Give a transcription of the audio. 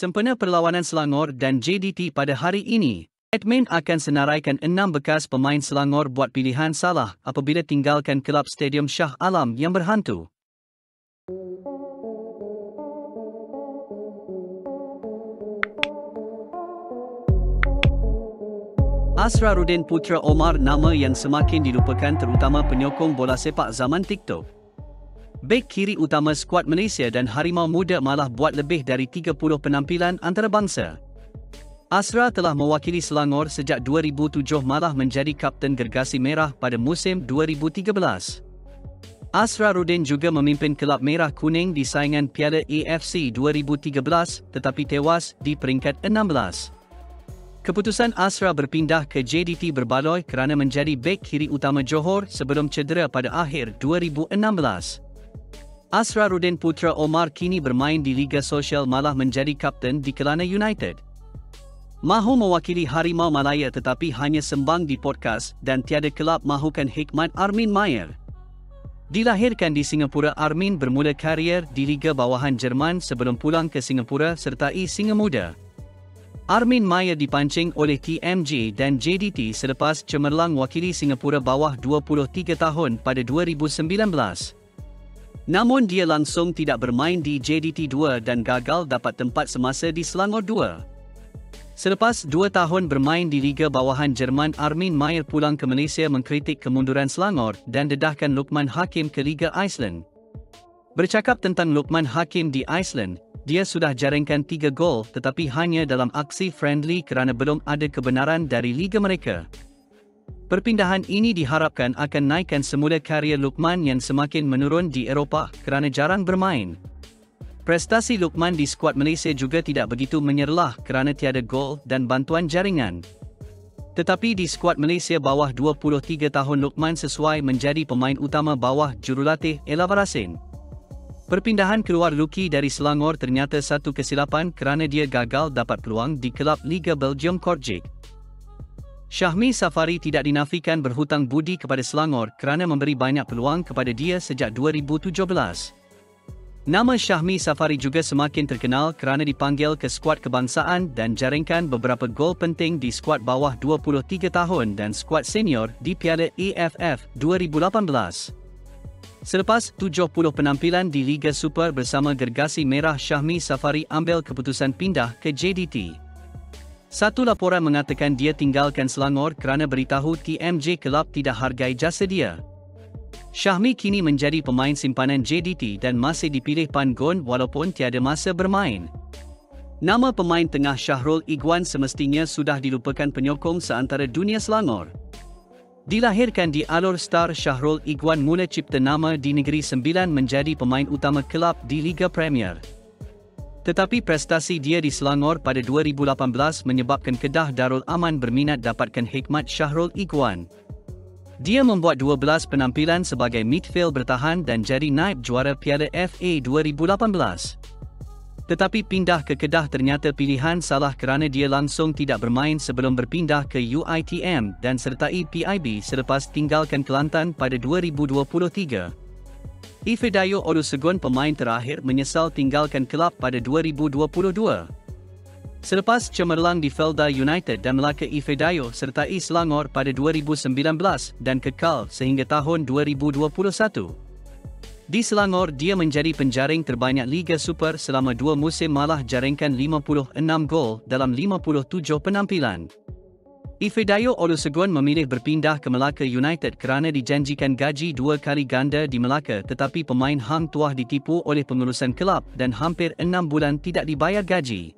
Sempena perlawanan Selangor dan JDT pada hari ini, admin akan senaraikan enam bekas pemain Selangor buat pilihan salah apabila tinggalkan kelab Stadium Shah Alam yang berhantu. Asraruddin Putra Omar nama yang semakin dilupakan terutama penyokong bola sepak zaman TikTok. Bek kiri utama skuad Malaysia dan Harimau Muda malah buat lebih dari 30 penampilan antarabangsa. Asra telah mewakili Selangor sejak 2007 malah menjadi kapten gergasi merah pada musim 2013. Asra Rudin juga memimpin kelab merah kuning di saingan Piala AFC 2013 tetapi tewas di peringkat 16. Keputusan Asra berpindah ke JDT berbaloi kerana menjadi bek kiri utama Johor sebelum cedera pada akhir 2016. Asraruddin Putra Omar kini bermain di Liga Sosial malah menjadi kapten di Kelana United. Mahu mewakili Harimau Malaya tetapi hanya sembang di podcast dan tiada kelab mahukan hikmat Armin Mayer. Dilahirkan di Singapura, Armin bermula karier di Liga Bawahan Jerman sebelum pulang ke Singapura sertai Singa Muda. Armin Mayer dipancing oleh TMJ dan JDT selepas cemerlang wakili Singapura bawah 23 tahun pada 2019. Namun dia langsung tidak bermain di JDT 2 dan gagal dapat tempat semasa di Selangor 2. Selepas dua tahun bermain di Liga Bawahan Jerman, Armin Mayer pulang ke Malaysia mengkritik kemunduran Selangor dan dedahkan Lukman Hakim ke Liga Iceland. Bercakap tentang Lukman Hakim di Iceland, dia sudah jaringkan tiga gol tetapi hanya dalam aksi friendly kerana belum ada kebenaran dari Liga mereka. Perpindahan ini diharapkan akan naikkan semula karier Lukman yang semakin menurun di Eropah kerana jarang bermain. Prestasi Lukman di skuad Malaysia juga tidak begitu menyerlah kerana tiada gol dan bantuan jaringan. Tetapi di skuad Malaysia bawah 23 tahun Lukman sesuai menjadi pemain utama bawah jurulatih Ella Varasin. Perpindahan keluar Luki dari Selangor ternyata satu kesilapan kerana dia gagal dapat peluang di kelab Liga Belgium Kortrijk. Syahmi Safari tidak dinafikan berhutang budi kepada Selangor kerana memberi banyak peluang kepada dia sejak 2017. Nama Syahmi Safari juga semakin terkenal kerana dipanggil ke skuad kebangsaan dan jaringkan beberapa gol penting di skuad bawah 23 tahun dan skuad senior di Piala AFF 2018. Selepas 70 penampilan di Liga Super bersama gergasi merah Syahmi Safari ambil keputusan pindah ke JDT. Satu laporan mengatakan dia tinggalkan Selangor kerana beritahu TMJ kelab tidak hargai jasa dia. Syahmi kini menjadi pemain simpanan JDT dan masih dipilih Pan Gon walaupun tiada masa bermain. Nama pemain tengah Syahrul Iguan semestinya sudah dilupakan penyokong seantara dunia Selangor. Dilahirkan di Alor Star, Syahrul Iguan mula cipta nama di Negeri Sembilan menjadi pemain utama kelab di Liga Premier. Tetapi prestasi dia di Selangor pada 2018 menyebabkan Kedah Darul Aman berminat dapatkan hikmat Syahrul Iguan. Dia membuat 12 penampilan sebagai midfield bertahan dan jadi naib juara Piala FA 2018. Tetapi pindah ke Kedah ternyata pilihan salah kerana dia langsung tidak bermain sebelum berpindah ke UITM dan sertai PIB selepas tinggalkan Kelantan pada 2023. Ifedayo Olusegun pemain terakhir menyesal tinggalkan kelab pada 2022. Selepas cemerlang di Felda United dan Melaka Ifedayo sertai Selangor pada 2019 dan kekal sehingga tahun 2021. Di Selangor, dia menjadi penjaring terbanyak Liga Super selama dua musim malah jaringkan 56 gol dalam 57 penampilan. Ifedayo Olusegun memilih berpindah ke Melaka United kerana dijanjikan gaji dua kali ganda di Melaka tetapi pemain Hang Tuah ditipu oleh pengurusan kelab dan hampir enam bulan tidak dibayar gaji.